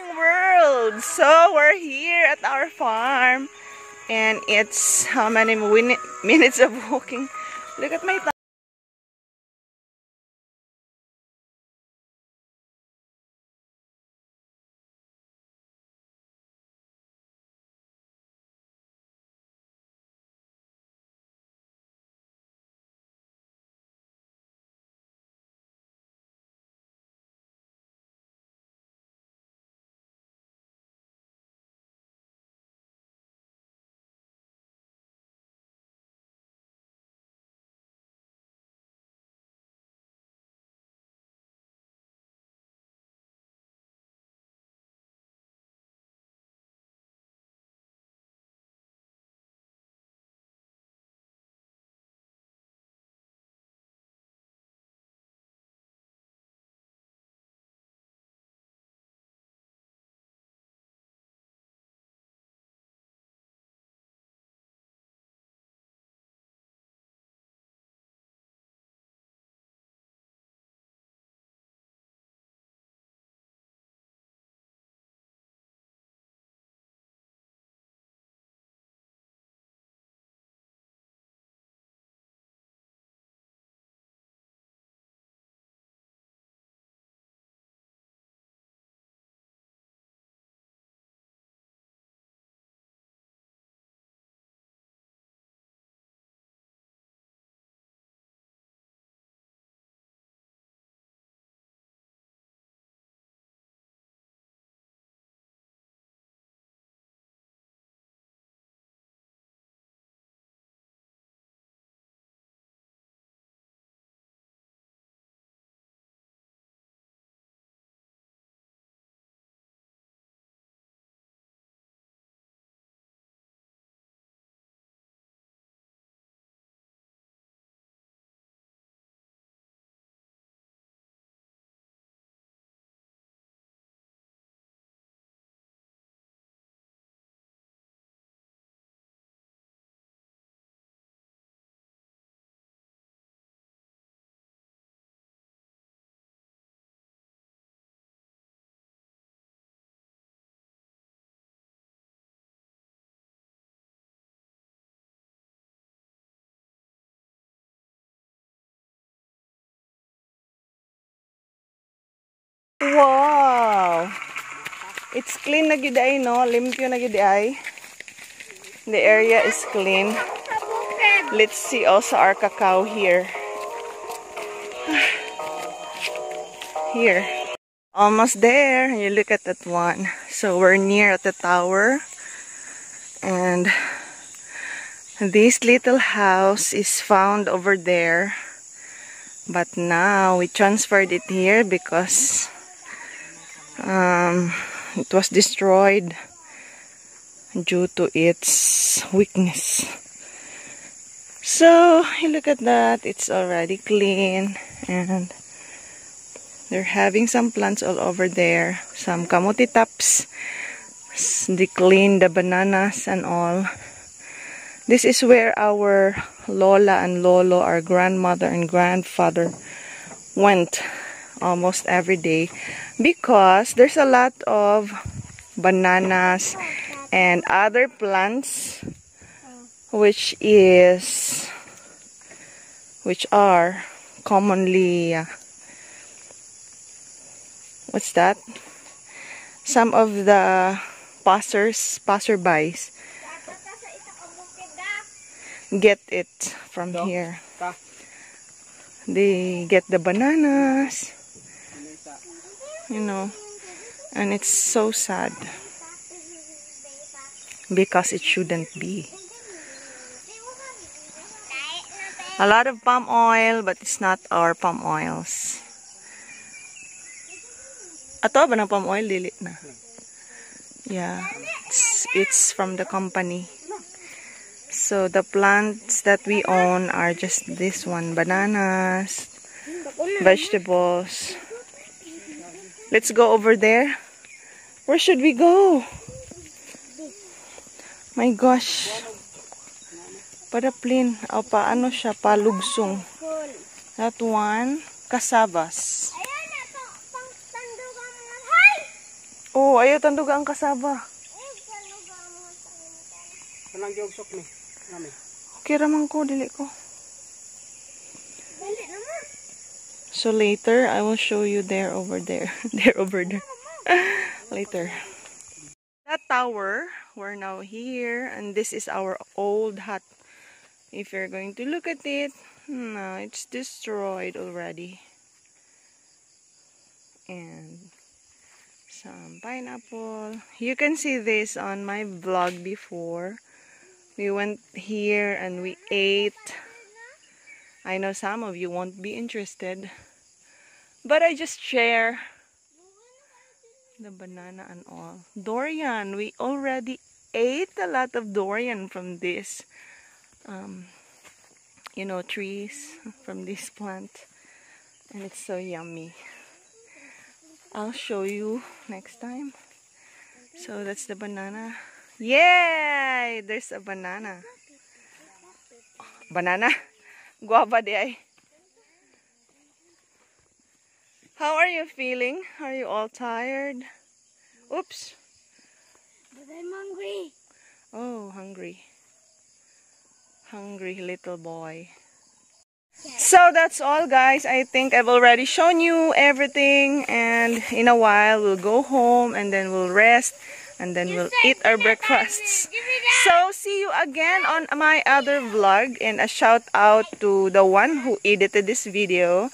morning world! So, we're here at our farm. And it's how many minutes of walking? Look at my! It's clean na gid ay no, limpyo na gid ay. The area is clean. Let's see also our cacao here. Here. Almost there. You look at that one. So we're near at the tower. And this little house is found over there. But now we transferred it here because um, it was destroyed due to its weakness. So you look at that. It's already clean and they're having some plants all over there. Some kamuti tops. They clean the bananas and all. This is where our lola and lolo our grandmother and grandfather went almost every day because there's a lot of bananas and other plants which is which are commonly uh, what's that? Some of the passers passerbys. Get it from here. They get the bananas you know and it's so sad. Because it shouldn't be. A lot of palm oil but it's not our palm oils. Ato ba ng palm oil? Dili na. Yeah it's, it's from the company. So the plants that we own are just this one bananas vegetables Let's go over there. Where should we go? My gosh. Paraplane. O, paano siya? Palugsong. That one. Kasabas. Oh, ayaw tanduga ang kasaba. Kanang giugsok ni. Okay raman ko, dili ko. So later, I will show you there over there. there over there. later. That tower, we're now here, and this is our old hut. If you're going to look at it, no, it's destroyed already. And some pineapple. You can see this on my vlog before. We went here and we ate. I know some of you won't be interested. But I just share the banana and all. Dorian, we already ate a lot of dorian from this, um, you know, trees from this plant. And it's so yummy. I'll show you next time. So that's the banana. Yay! There's a banana. Banana? Guava di ay. How are you feeling? Are you all tired? Oops. But I'm hungry. Oh, hungry. Hungry little boy. So that's all guys. I think I've already shown you everything and in a while we'll go home and then we'll rest and then we'll eat our breakfasts. So see you again on my other vlog and a shout out to the one who edited this video.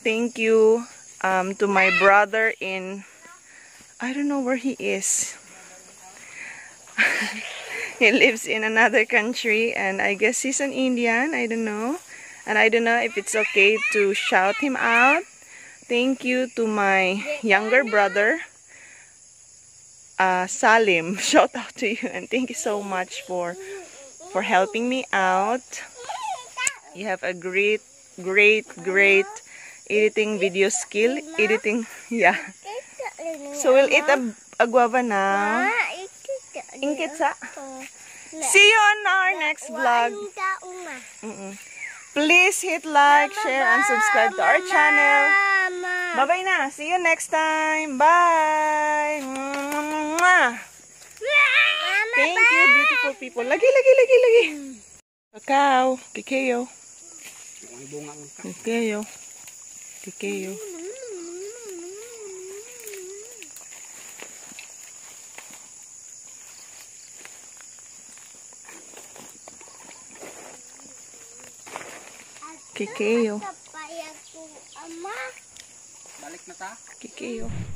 Thank you um, to my brother in I don't know where he is. he lives in another country and I guess he's an Indian. I don't know. And I don't know if it's okay to shout him out. Thank you to my younger brother, uh, Salim. Shout out to you and thank you so much for for helping me out. You have a great, great, great editing video skill. Editing, yeah. So we'll eat a, a guava now. Ingkit sa. See you on our next vlog. Mm-mm. Please hit like, share, and subscribe to our channel. Bye-bye na. See you next time. Bye. Thank you, beautiful people. Lagi, lagi, lagi, lagi. Kakao. Kikeo. Ang bunga ng Kikeo. Kikeo. Balik na ta. Kikeo.